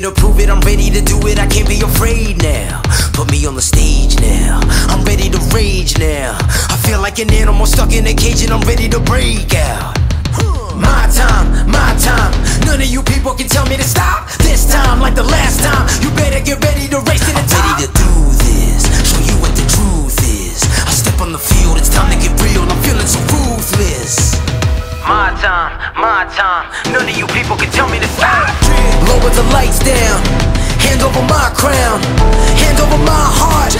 to prove it, I'm ready to do it, I can't be afraid now. Put me on the stage now, I'm ready to rage now. I feel like an animal stuck in a cage and I'm ready to break out. My time, my time. None of you people can tell me to stop This time, like the last time. You better get ready to race to the top. Time, my time. None of you people can tell me to stop. Lower the lights down. Hand over my crown. Hand over my heart.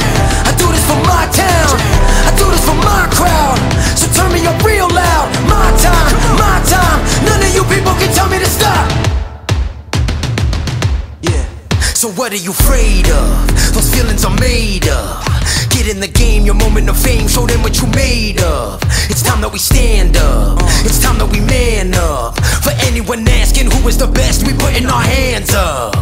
I do this for my town. I do this for my crowd. So turn me up real loud. My time, my time. None of you people can tell me to stop. Yeah. So what are you afraid of? Those feelings are made of. Get in the game, your moment of fame, show them what you made of. That we stand up. Uh. It's time that we man up. For anyone asking who is the best, we putting our hands up.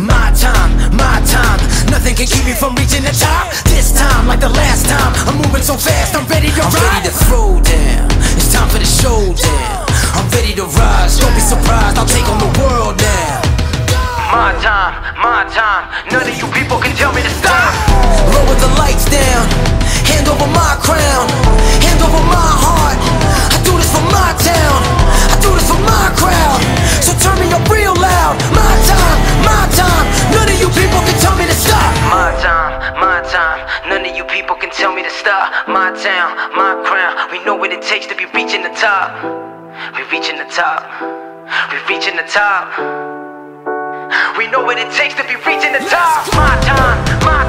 My time, my time. Nothing can keep me from reaching the top. This time, like the last time, I'm moving so fast, I'm ready to I'm ready to throw down. It's time for the showdown. I'm ready to rise. Don't be surprised, I'll take on the world now. My time, my time. None of you stop. My town, my crown. We know what it takes to be reaching the top. We reaching the top. We reaching the top. We know what it takes to be reaching the top. My time, my